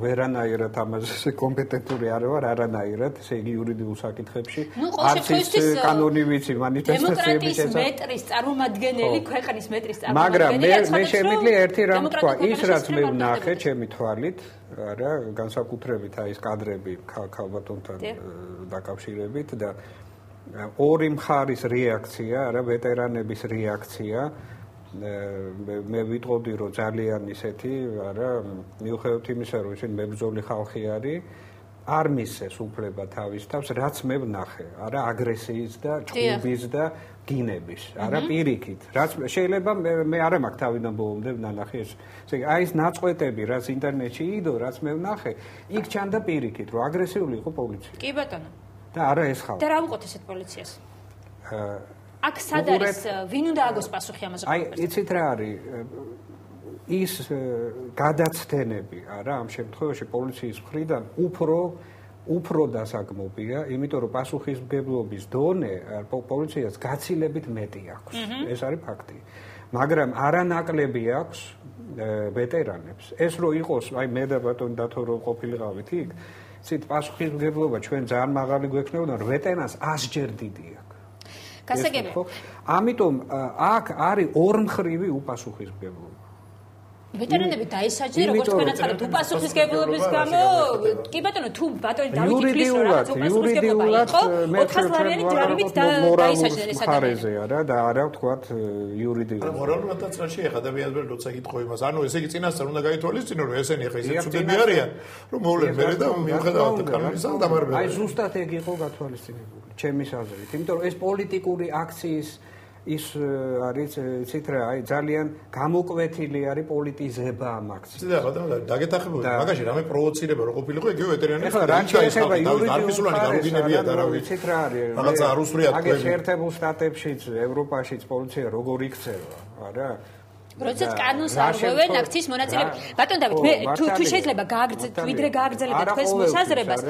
ვერანაირად ამაზე კომპეტენტური არ ვარ, არანაირად, ესე იგი იურიდიულ საკითხებში. არც ის კანონი ვიცი მანიფესტაციების ეს მეტრის წარმომადგენელი, ქვეყნის მეტრის წარმომადგენელი. მაგრამ მე მე შემიძლია ერთი რამ თქვა, ის რაც მე ვნახე ჩემი თვალით, არა, განსაკუთრებით აი ეს კადრები ქალბატონთან დაკავშირებით და ორი მხარის რეაქცია, არა, ვეტერანების რეაქცია მე ვიტყოდი რომ ძალიან ისეთი არა მიუხედავად იმისა რომ ისინი მებრძოლი ხალხი არის არ მისეს უფლება თავის თავს რაც მე ვნახე არა აგრესიის და ჭუბის და გინების არა პირიქით. რაც შეიძლება მე მე არ მაქვს თავიდან ბოლომდე ვნახე ეს. ესე იგი აი ეს ნაწყვეტები რაც ინტერნეტში იდო რაც მე ვნახე იქ ჩანდა პირიქით რომ აგრესიული იყო პოლიცია. კი ბატონო. და არა ეს ხალხი. და რა უყოთ ესეთ პოლიციას? აა აქ სად არის ვინ უნდა აგოს პასუხი ამაზე აი იცით რა არის? ის გადაცდენები არა ამ შემთხვევაში პოლიციის მხრიდან უფრო უფრო დასაგმობია იმიტომ რომ პასუხისმგებლობის დონე პოლიციას გაცილებით მეტი აქვს. ეს არის ფაქტი. მაგრამ არანაკლები აქვს ვეტერანებს. ეს რო იყოს აი მე და ბატონ დათო რო ყოფილიყავით იქ ცით პასუხისმგებლობა ჩვენ ძალიან მაღალი გვექნებოდა რომ ვეტერანს 100 ჯერ დიდი აქვს გასაგები. ამიტომ აქ არის ორმხრივი უპასუხისმგებლობა. ვეტერანები დაისაჯე როგორც თქვენაც უპასუხისმგებლობის გამო კი ბატონო თუ ბატონი დავითვლის რომ რაღაც უპასუხისმგებლობა იყო 400 ლარიანი ჯარებით დაისაჯე ეს ადამიანები. არა და არა ვთქვათ იურიდიულად. მორალურადაც რა შეიძლება ადამიანებს როცა კითხო იმას. ანუ ესე იგი წინასწარ უნდა გაითვალისწინო რომ ესენი ახლა ისე ცუდები არიან რომ მოვლენ მერე და მიუხედავად კანონისა დამარბება აი ზუსტად ეგ იყო გათვალისწინებული ჩემის აზრით იმიტომ რომ ეს პოლიტიკური აქციის ის არის ცით რა აი ძალიან გამოკვეთილი არის პოლიტიზება ამ აქციას. ცით რა ბატონო დაგეთახებული მაგაში რამე პროვოცირება რო ყოფილიყო ეგ ვეტერანი ხო რა შეიძლება იურიდიული გარუგინებია და რა ვიცი ცით რა არის რაღაცა არ უსვრიათ თქვენ აგერ შეერთებულ შტატებშიც ევროპაშიც პოლიცია როგორ იქცევა არა როდესაც კანონს არღვევენ აქციის მონაწილეები. ბატონ დავით, მე თუ თუ შეიძლება გააგრძელოთ, ვიდრე გააგრძელება თქვენს მოსაზრებას,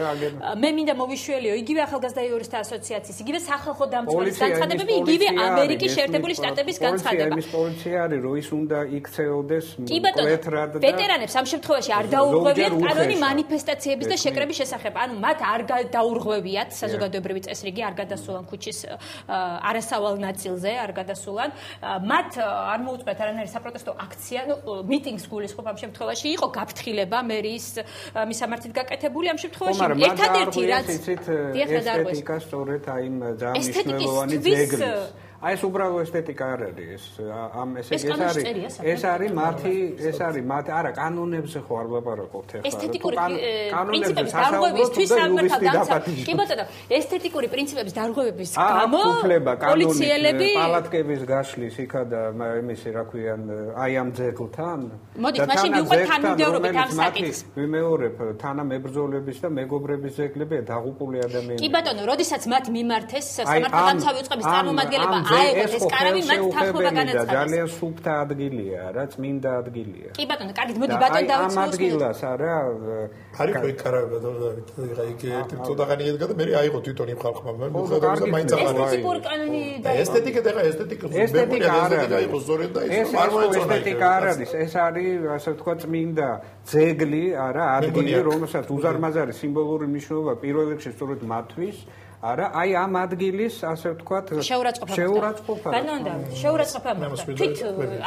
მე მინდა მოვიშველიო იგივე ახალგაზრდა იურისტთა ასოციაციის, იგივე სახალხო დამცველის განცხადებები, იგივე ამერიკის შეერთებული შტატების განცხადება. პოლიცია არის, რომ ის უნდა იქცეოდეს მკვეთრად და ვეტერანებს ამ შემთხვევაში არ დაურღვევიათ კანონი манифестаციების და შეკრების შესახებ. ანუ მათ არ დაურღვევიათ საზოგადოებრივი წესრიგი არ გადასულან ქუჩის არასავალ ნაწილზე, არ გადასულან. მათ არ მოუწყვეთ არანაირი საპროტესტო აქცია, ნუ მიტინგს გულისხმობ ამ შემთხვევაში. იყო გაფრთხილება მერის მისამართით გაკეთებული ამ შემთხვევაში. ერთადერთი რაც ესთეტიკა სწორედ აი ამ ძალიან მნიშვნელოვანი ძეგლი აი ეს უბრალო ესთეტიკა არ არის ამ ესე ეს არის ეს არის მათი ეს არის მათი არა კანონებზე ხო არ ვლაპარაკობთ ახლა ესთეტიკური პრინციპების დარღვევისთვის სამართალ განსაკუთრებით კი ბატონო ესთეტიკური პრინციპების დარღვევების გამო პოლიციელები პალატკების გაშლის იქა და იმისი რა ქვიან აი ამ ძეგლთან მოდით მაშინ ვიყვეთ თანმიმდევრობით ამ საკითხს ვიმეორებ თანამებრძოლების და მეგობრების ძეგლებია დაღუპული ადამიანები კი ბატონო როდესაც მათ მიმართეს სამართალ დამცავი უწყების წარმომადგენლება აიღოს ეს კარავი მათ თანხმობა განაცხადეს. ძალიან სუფთა ადგილია რა, წმინდა ადგილია. კი ბატონო, კარგით, მოდი ბატონო დავიცნო. ამ ადგილას არა არის ხო კარავი ბატონო, იღა იქ ერთი ცოტაღანი ედგა და მე აიღო თვითონ იმ ხალხმა. მე მოხდა და მაინც აღარ ესთეტიკური კანონი და ესთეტიკა და ესთეტიკა ესთეტიკა არა იყო ზორეთ და ის არ მოეწონა. ესთეტიკა არ არის, ეს არის ასე ვთქვა წმინდა ძეგლი, არა, ადგილი, რომელსაც უზარმაზარი სიმბოლური მნიშვნელობა პირველ რიგში სწორედ მათთვის არა, აი ამ ადგილის, ასე ვთქვათ, შეურაცხყოფა. შეურაცხყოფა. ბანონდა, შეურაცხყოფა მოხდა. თვით,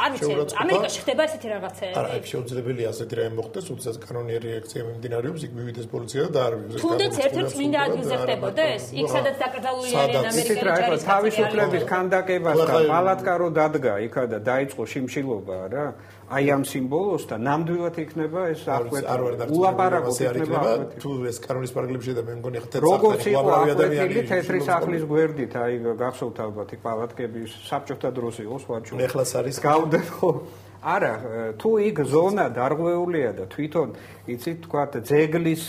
არ ვიცი, ამერიკაში ხდება ესეთი რაღაცა. არა, აი შეუძლებელია ასეთი რამე მოხდეს, თუმცა კანონიერი რეაქცია მიმდინარეობს, იქ მივიდეს პოლიცია და დაარბიებს. თუნდაც ერთ-ერთ წმინდა ადგილზე ხდებოდა ეს? იქ სადაც დაკრძალული არიან ამერიკელი ჯარის თავისუფლების კანდაკებასთან პალატკა რო დადგა იქა და დაიწყო შიმშილობა რა. აი ამ სიმბოლოსთან ნამდვილად იქნება ეს აკვეთი. ულაპარაკო იქნება თუ ეს კანონის პარაგრაფში და მე მგონი ხეთ როგორც იყო აკვეთი თეთრი სახლის გვერდით, აი გახსოვთ ალბათ იქ პალატკების საბჭოთა დროს იყო სხვა ჩუ. ეხლაც არის გავდეთ ხო? არა, თუ იქ ზონა დარღვეულია და თვითონ იცით თქვა ძეგლის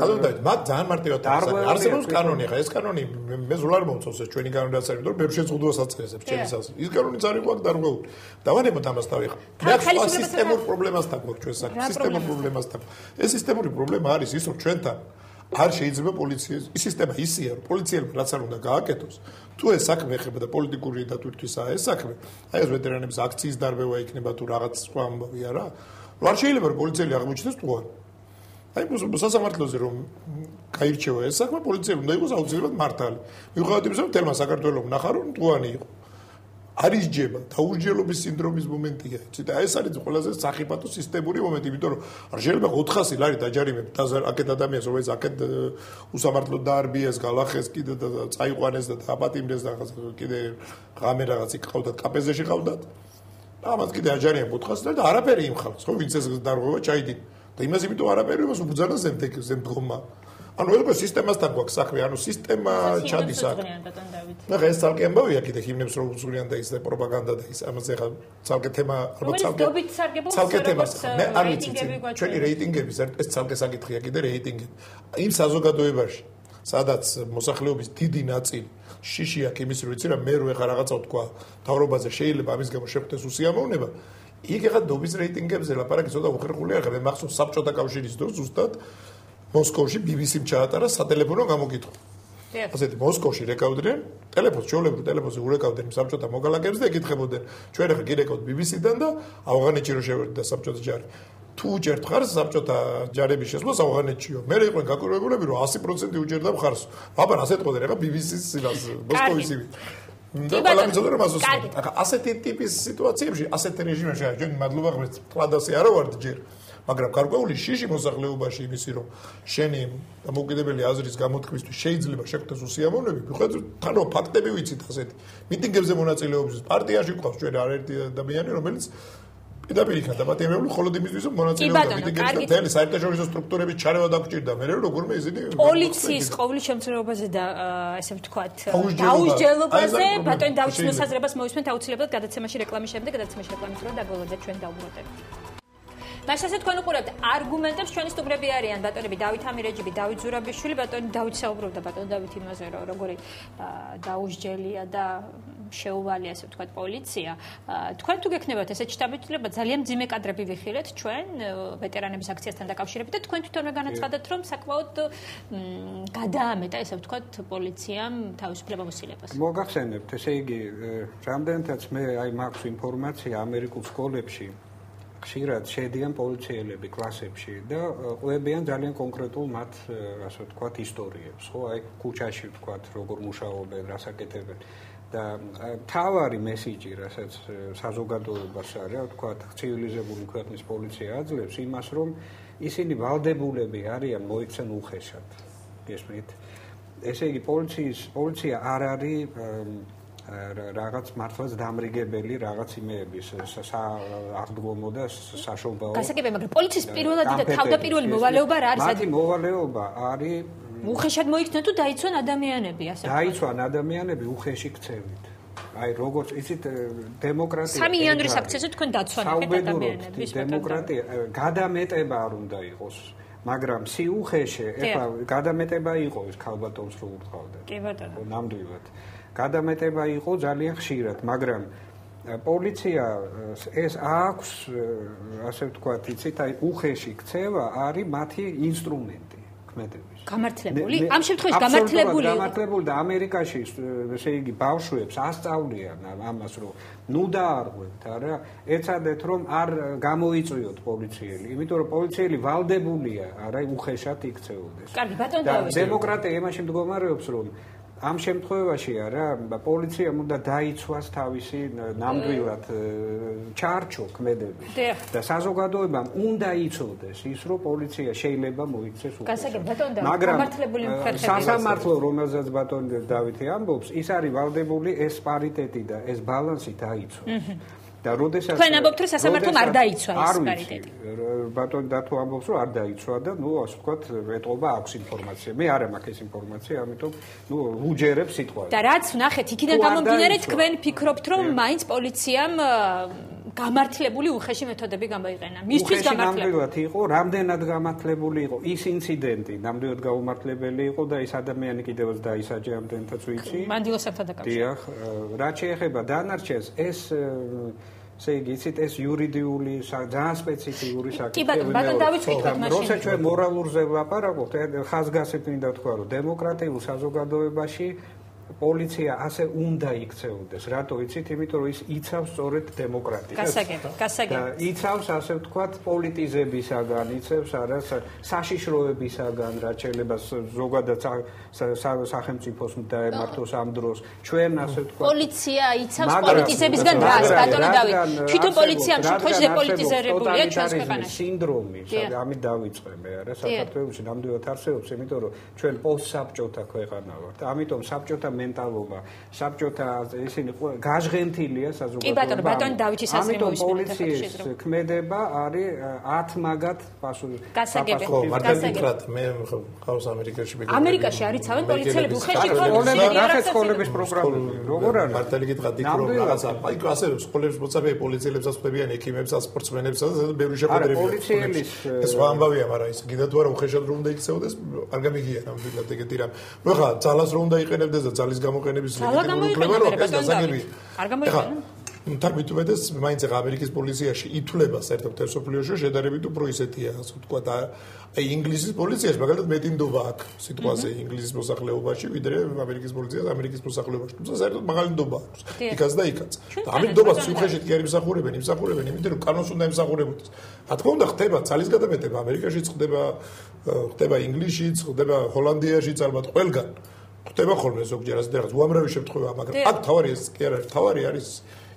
ანუ და მათ ძალიან მარტივად არსებობს კანონი ხა ეს კანონი მე ზულ არ მომწონს ეს ჩვენი კანონი რაც არის რომ მე შეწყვდოს აწესებს ჩემს ას ის კანონიც არის ყვა დარღვეული დავანებოთ ამას თავი ხა. მე ხა სისტემურ პრობლემასთან გვაქვს ჩვენ საქმე სისტემურ პრობლემასთან. ეს სისტემური პრობლემა არის ის რომ ჩვენთან არ შეიძლება პოლიციის ის სისტემა ისია რომ პოლიციელმა რაც არ უნდა გააკეთოს თუ ეს საქმე ეხება და პოლიტიკური დატვირთვისაა ეს საქმე აი ეს ვეტერანების აქციის დარბევა იქნება თუ რაღაც სხვა ამბავია რა არ შეიძლება რომ პოლიციელი აღმოჩნდეს თუ არა აი სასამართლოზე რომ გაირჩევა ეს საქმე პოლიციამ უნდა იყოს აუცილებლად მართალი. მიუხედავად იმისა, რომ თელმა საქართველოს ნახა რომ ტუანი იყო. არის ჯება, დაურჯელობის სინდრომის მომენტია. იცით, აი ეს არის ყველაზე სახიფათო სისტემური მომენტი, იმიტომ რომ არ შეიძლება 400 ლარი დაჯარიმებ და აკეთ ადამიანს, რომელიც აკეთ უსამართლოდ დაარბიეს, გალახეს კიდე და წაიყვანეს და აპატიმდეს და კიდე ღამე რაღაცი ყავდათ, კაპეზეში ყავდათ. ამას კიდე აჯარიან 400 და არაფერი იმხალს, ხო, ვინც ეს დარღვევა ჩაიდით. და იმას იმიტომ არაფერი, რომ უძანა ზემთეკ ზემდგომა. ანუ ეგ სისტემასთან გვაქვს საქმე, ანუ სისტემა ჩადის აქ. და ეს ცალკე ამბავია კიდე ჰიმნებს რო უძღვრიან და ის და პროპაგანდა და ის ამაზე ხა ცალკე თემა ალბათ ცალკე ცალკე თემა მე არ ვიცი ჩვენი რეიტინგები ეს ცალკე საკითხია კიდე რეიტინგები იმ საზოგადოებაში სადაც მოსახლეობის დიდი ნაწილი შიში აქ იმის რო ვიცი რა მე რო ეხა რაღაცა თქვა თავრობაზე შეიძლება ამის გამო შეხვდეს უსიამოვნება იქ ეხა დობის რეიტინგებზე ლაპარაკი ცოტა უხერხულია ხა მე მახსოვს საბჭოთა კავშირის დროს ზუსტად მოსკოვში BBC-მ ჩაატარა სატელეფონო გამოკითხვა. ასეთი მოსკოვში რეკავდნენ ტელეფონს, ჩვეულებრივ ტელეფონზე ურეკავდნენ საბჭოთა მოგალაგებს და ეკითხებოდნენ ჩვენ ახლა გირეკავთ BBC-დან და ავღანეთში რო შევერდით და საბჭოთა ჯარი. თუ უჯერთ ხარს საბჭოთა ჯარების შესვლას ავღანეთშიო. მე იყვნენ გაკურებულები რომ 100% უჯერდა ხარს. აბა ასეთ ყოდერ ახლა BBC-ს სილას მოსკოვის ივი. და ბალანსოდერ მასოს. ახლა ასეთი ტიპის სიტუაციებში, ასეთ რეჟიმებში ჩვენ მადლობა ღმერთს, კლადასი არა ვართ ჯერ. მაგრამ გარკვეული შიში მოსახლეობაში იმისი რომ შენი დამოუკიდებელი აზრის გამოთქმისთვის შეიძლება შეხვდეს უსიამოვნები, მიხედვით თანო ფაქტები ვიცით ასეთი. მიტინგებზე მონაწილეობის პარტიაში ყავს ჩვენ არაერთი ადამიანი, რომელიც პირდაპირ იქა დამატებებული ხოლოდ იმისთვის რომ მონაწილეობდა მიტინგებში და თელი საერთაშორისო სტრუქტურების ჩარევა დაგჭირდა. მე როგორმე ისინი პოლიციის ყოვლის შემცირებაზე და ესე ვთქვათ დაუსჯელობაზე ბატონ დავითის მოსაზრებას მოისმენთ აუცილებლად გადაცემაში რეკლამის შემდეგ გადაცემაში რეკლამის დრო დაგველოდეთ ჩვენ დაუბრუნდებით. მას ასე თქვენ უყურებთ არგუმენტებს ჩვენი სტუმრები არიან. ბატონები დავით ამირეჯიბი დავით ზურაბიშვილი ბატონი დავით საუბრობდა ბატონ დავით იმაზე რომ როგორი დაუსჯელია და შეუვალია ასე ვთქვათ პოლიცია. თქვენ თუ გექნებათ ესე ჩტაბიჭლება ძალიან ძიმე კადრები ვიხილეთ ჩვენ ვეტერანების აქციასთან დაკავშირებით და თქვენ თვითონვე განაცხადეთ რომ საკმაოდ გადაამეტა ესე ვთქვათ პოლიციამ თავისუფლება მოსილებას მოგახსენებთ ესე იგი რამდენთაც მე აი მაქვს ინფორმაცია ამერიკულ სკოლებში ხშირად შედიან პოლიციელები კლასებში და ყვებიან ძალიან კონკრეტულ მათ ასე ვთქვათ ისტორიებს, ხო? აი ქუჩაში ვთქვათ, როგორ მუშაობენ, რასაკეთებენ და თავარი მესიჯი, რასაც საზოგადოებას არა, ვთქვათ, ცივილიზებული ქვეყნის პოლიცია აძლევს იმას, რომ ისინი ვალდებულები არიან მოიქცენ უხეშად. გესმით? ესე იგი პოლიციის პოლიცია არ არის რაღაც მართლაც დამრიგებელი რაღაც იმეების აღდგომო და საშობაო. გასაგებია, მაგრამ პოლიციის პირველადი და თავდაპირველი მოვალეობა რა არის? მათი მოვალეობა არის უხეშად მოიქცნენ თუ დაიცვან ადამიანები, ასე დაიცვან ადამიანები უხეში ქცევით. აი როგორც იცით დემოკრატია სამი იანვრის აქციაზე თქვენ დაცვანებთ ადამიანებს დემოკრატია გადამეტება არ უნდა იყოს მაგრამ სიუხეში ეხლა გადამეტება იყო ის ქალბატონს რო უთხოვდა კი ბატონო ნამდვილად გადამეტება იყო ძალიან ხშირად, მაგრამ პოლიცია ეს აქვს ასე ვთქვათ, იცით, აი უხეში ქცევა არის მათი ინსტრუმენტი ქმედების. გამართლებული? ამ შემთხვევაში გამართლებული. გამართლებული და ამერიკაში ესე იგი ბავშვებს ასწავლიან ამას, რომ ნუ დაარღვევთ, არა? ეცადეთ რომ არ გამოიწვიოთ პოლიციელი, იმიტომ რომ პოლიციელი ვალდებულია, არა, უხეშად იქცეოდეს. კარგი, ბატონო დავით. დემოკრატია იმაში მდგომარეობს, რომ ამ შემთხვევაში არა პოლიციამ უნდა დაიცვას თავისი ნამდვილად ჩარჩო ქმედები. და საზოგადოებამ უნდა იცოდეს ის რომ პოლიცია შეიძლება მოიქცეს უკვე გამართლებული მხარეები სასამართლო რომელზეც ბატონი დავითი ამბობს ის არის ვალდებული ეს პარიტეტი და ეს ბალანსი დაიცვას და როდესაც თქვენ ამბობთ რომ სასამართლომ არ დაიცვა ეს პარიტეტი ბატონი დათო ამბობს რომ არ დაიცვა და ნუ ასე ვთქვათ ეტყობა აქვს ინფორმაცია. მე არ მაქვს ეს ინფორმაცია ამიტომ ნუ უჯერებ სიტყვას და რაც ნახეთ იქიდან გამომდინარე თქვენ ფიქრობთ რომ მაინც პოლიციამ გამართლებული უხეში მეთოდები გამოიყენა. მისთვის გამართლებული. იყო, რამდენად გამართლებული იყო? ის ინციდენტი, ნამდვილად გაუმართლებელი იყო და ის ადამიანი კიდევაც დაისაჯა ამდენთაც ვიცი. მანდილოსებთან დაკავშირებით. დიახ, რაც შეეხება დანარჩენს, ეს ესე იგი, იცით, ეს იურიდიული, ძალიან სპეციფიკური საკითხია. კი ბატონო, ბატონო ვთქვათ მაშინ. როცა ჩვენ მორალურზე ვლაპარაკობთ, ხაზგასით მინდა თქვა, რომ დემოკრატიულ საზოგადოებაში პოლიცია ასე უნდა იქცეოდეს. რატო იცით? იმიტომ რომ ის იცავს სწორედ დემოკრატიას. გასაგებია, გასაგებია. იცავს ასე ვთქვათ პოლიტიზებისაგან, იცავს არა საშიშროებისაგან, რაც შეიძლება ზოგადად სახელმწიფოს დაემართოს ამ დროს. ჩვენ ასე ვთქვათ პოლიცია იცავს პოლიტიზებისგან რას, ბატონო დავით. თვითონ პოლიცია ამ შემთხვევაში დეპოლიტიზებულია ჩვენს ქვეყანაში. სინდრომი, ამით დავიწყებე, არა საქართველოს ნამდვილად არსებობს, იმიტომ რომ ჩვენ პოსტსაბჭოთა ქვეყანა ვართ. ამიტომ საბჭოთა მენტალობა, საბჭოთა ისინი გაჟღენთილია საზოგადოება. კი ბატონო, ბატონო დავითის აზრი ამიტომ პოლიციის ქმედება არის 10 მაგათ პასუხი. გასაგებია. მარტივად მე ხავს ამერიკაში მეგობრები. ამერიკაში არიცავენ პოლიციელები, უხეში ხოლმე ნახე სკოლების პროგრამები. როგორ არის? მარტივად გითხრა დიქრო რაღაცა. აი ასე სკოლების მოწაფე პოლიციელებსაც ხვდებიან, ექიმებსაც, სპორტსმენებსაც ბევრი შეხვედრები. პოლიციელის ეს სხვა ამბავია, მაგრამ ის კიდევ თუ არა უხეშად რომ უნდა იქცეოდეს, არ გამიგია ნამდვილად ეგეთი რამ. ნუ ხა ძალას რომ უნდა იყენებდეს და ძალის გამოყენების უფლება რო ეს გასაგები. არ გამოიყენა? თარმიტუბედეს მაინც ახ ამერიკის პოლიციაში ითვლება საერთოდ თერსოფლიოში შედარებით უფრო ისეთია ასე ვთქვა და აი ინგლისის პოლიციაში მაგალითად მეტი ნდობა აქვს სიტყვაზე ინგლისის მოსახლეობაში ვიდრე ამერიკის პოლიციას ამერიკის მოსახლეობაში. თუმცა საერთოდ მაგალი ნდობა აქვს იქაც და იქაც. და ამ ნდობას სიუხეში კი არ იმსახურებენ იმსახურებენ იმიტომ რომ კანონს უნდა იმსახურებოდეს რა თქმა უნდა ხდება ძალის გადამეტება ამერიკაშიც ხდება ხდება ინგლისშიც ხდება ჰოლანდიაშიც ალბათ ყველგან ხდება ხოლმე ზოგჯერ ასე რაღაც უამრავი შემთხვევა მაგრამ აქ თავარი ეს კი არ არის თავარი არის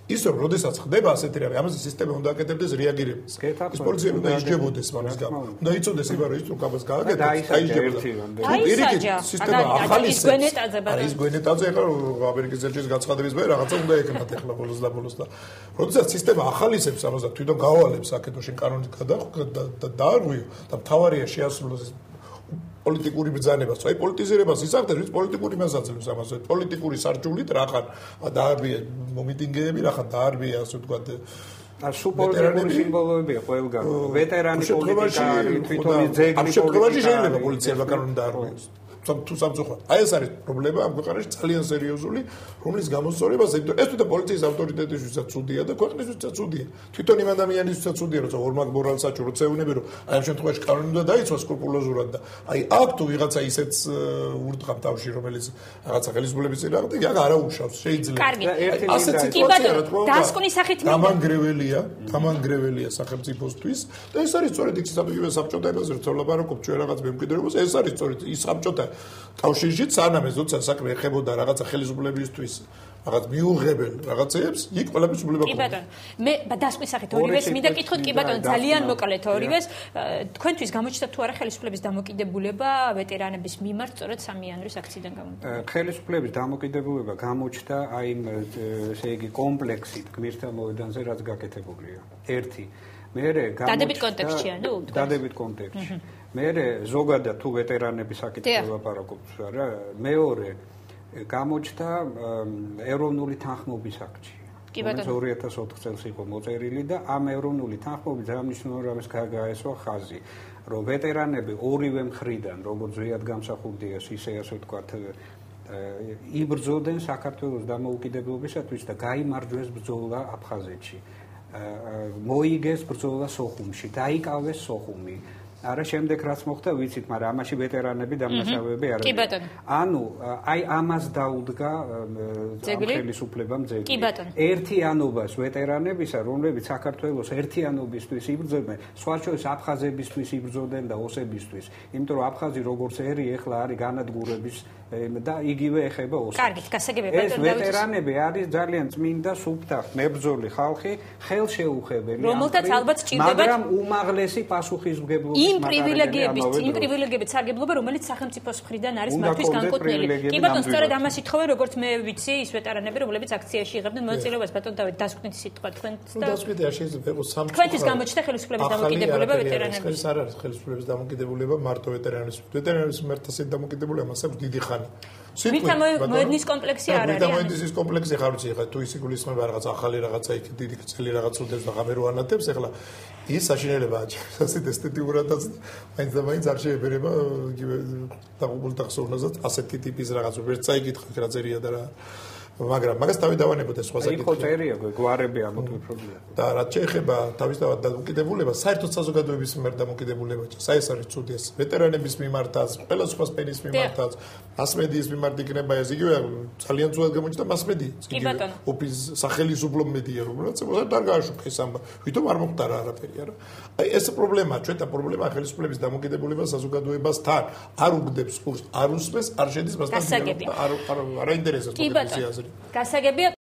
ის რომ როდესაც ხდება ასეთი რამე, ამაზე სისტემა უნდა აკეთებდეს რეაგირებას. ის პოლიცია უნდა ისჯებოდეს მაგის გამო. უნდა იცოდეს იბა რომ ის თუ კაბას გააკეთა, დაისჯებოდა. აი პირიქით სისტემა ახალი ის გვენეტაძე ბატონო. ის გვენეტაძე ახლა ამერიკის ელჩის გაცხადების მე რაღაცა უნდა ეკნათ ახლა ბოლოს და ბოლოს და როდესაც სისტემა ახალისებს ამას და თვითონ გავალებს აკეთო შენ კანონის გადახვდა და დაარღვიო და მთავარია შეასრულოს პოლიტიკური ბრძანება, აი პოლიტიზირებას ისახდებს, ის პოლიტიკური მასაძლებს ამაზე, პოლიტიკური სარჯულით რახან დაარბია მომიტინგეები, რახან დაარბია, ასე ვთქვათ, ა სუპოლიტიკური სიმბოლოებია ყველგან. ვეტერანი პოლიტიკა არის თვითონ ძეგლი პოლიტიკა. ამ შემთხვევაში შეიძლება პოლიცია ბაკარონი დაარბიოს. თუ სამწუხაროდ. აი ეს არის პრობლემა ამ ქვეყანაში ძალიან სერიოზული, რომლის გამოსწორებას იმიტომ ეს თვითონ პოლიციის ავტორიტეტისთვისაც ცუდია და ქვეყნისთვისაც ცუდია. თვითონ იმ ადამიანისთვისაც ცუდია, როცა ორმაგ მორალ საჭირო წევნები რომ აი ამ შემთხვევაში კანონი უნდა დაიცვას სკრუპულოზურად და აი აქ თუ ვიღაცა ისეც ურთხავ თავში რომელიც რაღაცა ხელისუფლების წინააღმდეგ, აქ არა უშავს, შეიძლება. კარგი. ასეთ სიტუაცია რა თქმა უნდა. დასკვნი სახით მინდა. დამანგრეველია, დამანგრეველია სახელმწიფოსთვის და ეს არის სწორედ იქ საბჭოთა საბჭოთაებაზე რომ ცოლაპარაკობ ჩვენ რაღაც მემკვიდრეობას, ეს არის სწორედ ის საბჭოთა კავშირში სანამ ეს როცა საქმე ეხებოდა რაღაცა ხელისუფლებისთვის რაღაც მიუღებელ რაღაცებს იქ ყველაფერს უბრალოდ კი ბატონო. მე დასკვნის სახით ორივეს. მინდა კითხოთ კი ბატონო ძალიან მოკლედ ორივეს. თქვენთვის გამოჩნდა თუ არა ხელისუფლების დამოკიდებულება ვეტერანების მიმართ სწორედ სამი იანვრის აქციიდან გამომდინარე ხელისუფლების დამოკიდებულება გამოჩნდა აი ესე იგი კომპლექსით გმირთა მოედანზე რაც გაკეთებულია. ერთი. მე გამოჩნდა დადებით კონტექსტში ანუ დადებით კონტექსტში მე ზოგადად თუ ვეტერანების საკითხი ვაპარაკობთ რა მეორე გამოჩნდა ეროვნული თანხმობის აქტი კი ბატონო. 2004 წელს იყო მოწერილი და ამ ეროვნული თანხმობის დამნიშნულება რამეს გააესვა ხაზი რომ ვეტერანები ორივე მხრიდან როგორც ზიად გამსახურდია ისე ასე ვთქვათ იბრძოდნენ საქართველოს დამოუკიდებლობისათვის და გამოიმარჯვეს ბრძოლა აფხაზეთში. მოიგეს ბრძოლა სოხუმში დაიკავეს სოხუმი არა შემდეგ რაც მოხდა ვიცით, მაგრამ ამაში ვეტერანები დამნაშავეები არ არის. კი ბატონო. ანუ აი ამას დაუდგა ხელისუფლებამ ძეგლი. კი ბატონო. ერთიანობას ვეტერანებისა, რომლებიც საქართველოს ერთიანობისთვის იბრძოდნენ, სხვა შორის აფხაზებისთვის იბრძოდნენ და ოსებისთვის. იმიტომ რომ აფხაზი როგორც ერი ეხლა არის განადგურების და იგივე ეხება ოსებს. კარგი, გასაგებია ბატონო. ეს ვეტერანები არის ძალიან წმინდა სუფთა მებრძოლი ხალხი, ხელშეუხებელი. რომელთაც ალბათ ჭირდებათ მაგრამ უმაღლესი პასუხისმგებლობა იმ პრივილეგიების იმ პრივილეგიების სარგებლობა რომელიც სახელმწიფოს მხრიდან არის მათთვის განკუთვნილი. კი ბატონ სწორედ ამას ითხოვე როგორც მე ვიცი ის ვეტერანები რომლებიც აქციაში იღებდნენ მონაწილეობას. ბატონ დავით დასკვნითი სიტყვა. თქვენ და დასკვნითი არ შეიძლება იყოს სამ თქვენთვის გამოჩნდა ხელისუფლების დამოკიდებულება ვეტერანების. ეს არ არის ხელისუფლების დამოკიდებულება მარტო ვეტერანების ვეტერანების მერტასი დამოკიდებულება მას აქვს დიდი ხანი მოედნის კომპლექსი არ არის მოედნის კომპლექსი ხარ ვიცი ხა თუ ისე გულისხმობა რაღაც ახალი რაღაცა იქ დიდი წელი რაღაც უდებს და ღამე რო ანათებს ეხლა ის საშინელებაა ასეთ ესთეტიურადაც მაინც და მაინც არ შეებერება იგივე დაღუპულ ტახსოვნაზად ასეთი ტიპის რაღაც ვერც წაიკითხა რა წერია და რა მაგრამ მაგას თავი დავანებოთ ეს სხვა საკითხი. იქ ხო წერია გვარები ამოტვიფრობია. და რაც შეეხება თავისთავად დამოკიდებულება, საერთოდ საზოგადოების მიერ დამოკიდებულება, ეს არის ცუდი ეს ვეტერანების მიმართაც, ყველა სხვა სპენის მიმართაც, მასმედიის მიმართ იქნება ეს იგივე ძალიან ძველ გამოჩნდა მასმედია. იგივე ოფის სახელისუფლო მედია, რომელიც მოსად არ გააშუქე ეს ამბა. ვითომ არ მოხდა რა არაფერი, არა? აი ეს პრობლემაა, ჩვენთან პრობლემაა ხელისუფლების დამოკიდებულება საზოგადოებასთან. არ უგდებს კურს, არ უსმეს, არ შედის მასთან არ არ არ აინტერესებს პოზიციაზე. გასაგებია